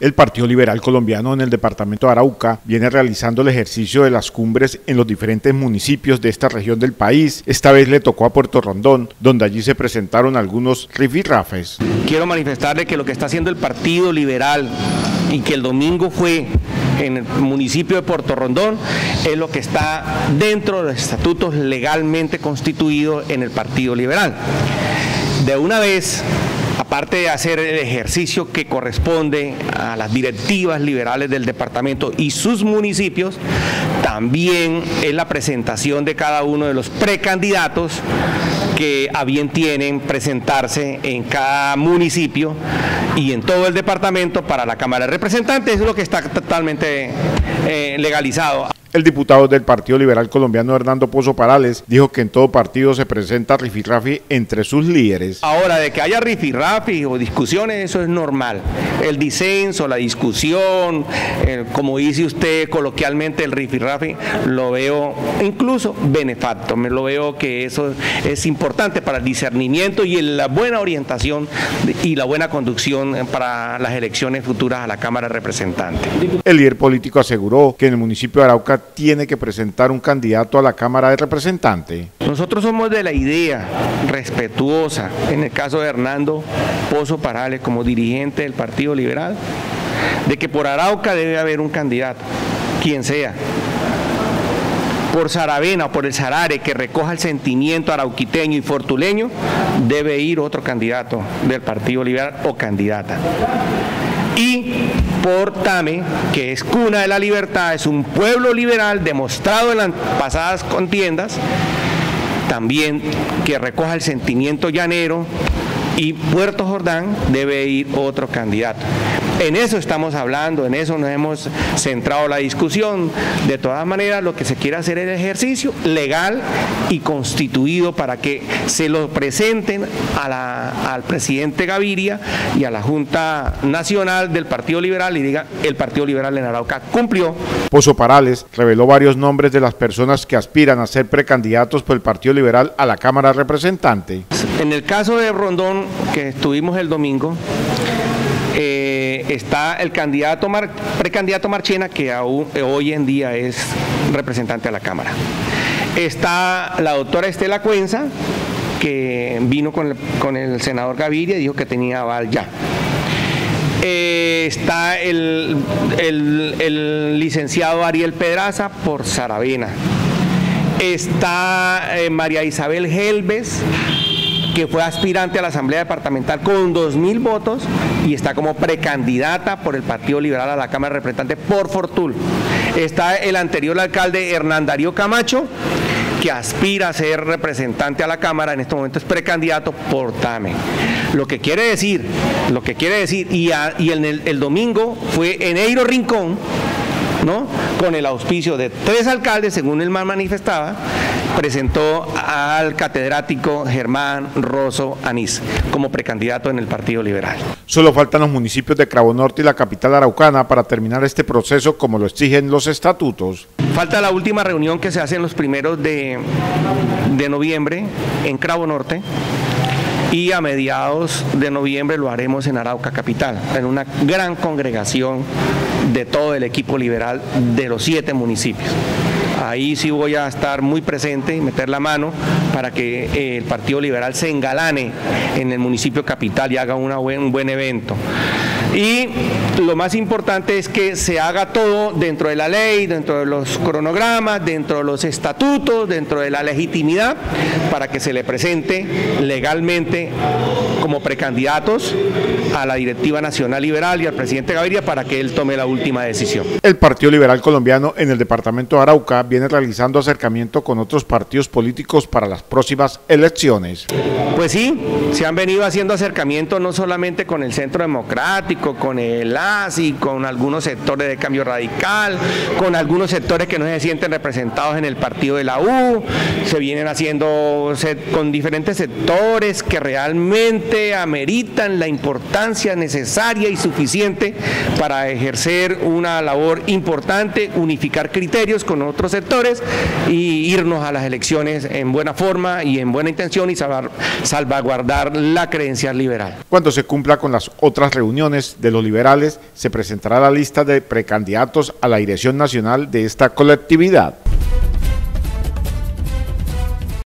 El Partido Liberal Colombiano en el departamento de Arauca viene realizando el ejercicio de las cumbres en los diferentes municipios de esta región del país. Esta vez le tocó a Puerto Rondón, donde allí se presentaron algunos rifirrafes. Quiero manifestarle que lo que está haciendo el Partido Liberal y que el domingo fue en el municipio de Puerto Rondón es lo que está dentro de los estatutos legalmente constituidos en el Partido Liberal. De una vez aparte de hacer el ejercicio que corresponde a las directivas liberales del departamento y sus municipios, también es la presentación de cada uno de los precandidatos que a bien tienen presentarse en cada municipio y en todo el departamento para la Cámara de Representantes, es lo que está totalmente eh, legalizado. El diputado del Partido Liberal Colombiano Hernando Pozo Parales dijo que en todo partido se presenta rifirrafi entre sus líderes. Ahora, de que haya rifirrafi o discusiones, eso es normal. El disenso, la discusión, como dice usted coloquialmente, el rifirrafi, lo veo incluso benefacto. Me lo veo que eso es importante para el discernimiento y la buena orientación y la buena conducción para las elecciones futuras a la Cámara de Representantes. El líder político aseguró que en el municipio de Arauca tiene que presentar un candidato a la Cámara de Representantes? Nosotros somos de la idea respetuosa, en el caso de Hernando Pozo Parales como dirigente del Partido Liberal, de que por Arauca debe haber un candidato, quien sea, por Saravena o por el Sarare que recoja el sentimiento arauquiteño y fortuleño, debe ir otro candidato del Partido Liberal o candidata. Y por Tame, que es cuna de la libertad, es un pueblo liberal demostrado en las pasadas contiendas, también que recoja el sentimiento llanero y Puerto Jordán debe ir otro candidato. En eso estamos hablando, en eso nos hemos centrado la discusión. De todas maneras, lo que se quiere hacer es el ejercicio legal y constituido para que se lo presenten al presidente Gaviria y a la Junta Nacional del Partido Liberal y diga, el Partido Liberal en Arauca cumplió. Pozo Parales reveló varios nombres de las personas que aspiran a ser precandidatos por el Partido Liberal a la Cámara de Representantes. En el caso de Rondón, que estuvimos el domingo, está el candidato precandidato Marchena, que eh, hoy en día es representante a la Cámara. Está la doctora Estela Cuenza, que vino con el, senador Gaviria y dijo que tenía aval ya. Eh, está el, el, licenciado Ariel Pedraza por Saravena. Está María Isabel Helves que fue aspirante a la Asamblea Departamental con 2.000 votos y está como precandidata por el Partido Liberal a la Cámara de Representantes por Fortul. Está el anterior alcalde Hernán Darío Camacho, que aspira a ser representante a la Cámara, en este momento es precandidato por TAME. Lo que quiere decir, lo que quiere decir, y, y el, el domingo fue Eneiro Rincón, ¿no? con el auspicio de tres alcaldes, según él manifestaba, presentó al catedrático Germán Rosso Anís como precandidato en el Partido Liberal. Solo faltan los municipios de Cravo Norte y la capital araucana para terminar este proceso como lo exigen los estatutos. Falta la última reunión que se hace en los primeros de, de noviembre en Cravo Norte y a mediados de noviembre lo haremos en Arauca Capital, en una gran congregación de todo el equipo liberal de los siete municipios. Ahí sí voy a estar muy presente y meter la mano para que eh, el Partido Liberal se engalane en el municipio capital y haga una un buen evento. Y lo más importante es que se haga todo dentro de la ley, dentro de los cronogramas, dentro de los estatutos, dentro de la legitimidad, para que se le presente legalmente como precandidatos a la directiva nacional liberal y al presidente Gaviria para que él tome la última decisión. El Partido Liberal Colombiano en el departamento de Arauca viene realizando acercamiento con otros partidos políticos para las próximas elecciones. Pues sí, se han venido haciendo acercamientos no solamente con el Centro Democrático, con el ASI, con algunos sectores de cambio radical, con algunos sectores que no se sienten representados en el partido de la U, se vienen haciendo con diferentes sectores que realmente ameritan la importancia necesaria y suficiente para ejercer una labor importante, unificar criterios con otros sectores y irnos a las elecciones en buena forma y en buena intención y salvaguardar la creencia liberal. Cuando se cumpla con las otras reuniones, de los liberales se presentará la lista de precandidatos a la dirección nacional de esta colectividad.